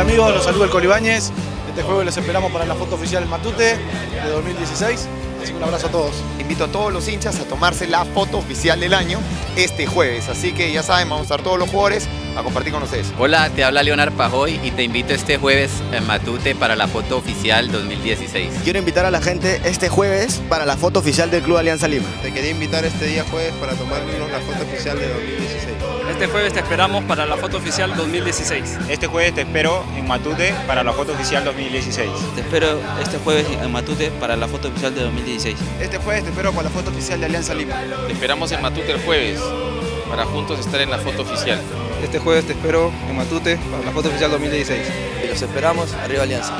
amigos? Los saludo el Colibáñez. Este jueves los esperamos para la foto oficial en Matute de 2016. Un abrazo a todos. Invito a todos los hinchas a tomarse la foto oficial del año este jueves. Así que ya saben, vamos a estar todos los jugadores a compartir con ustedes. Hola, te habla Leonard Pajoy y te invito este jueves en Matute para la foto oficial 2016. Quiero invitar a la gente este jueves para la foto oficial del Club Alianza Lima. Te quería invitar este día jueves para tomarnos la foto oficial de 2016. Este jueves te esperamos para la foto oficial 2016. Este jueves te espero en Matute para la foto oficial 2016. Te espero este jueves en Matute para la foto oficial de 2016. Este jueves te espero para la foto oficial de Alianza Lima. Te esperamos en Matute el jueves para juntos estar en la foto oficial. Este jueves te espero en Matute para la foto oficial 2016. Y los esperamos arriba Alianza.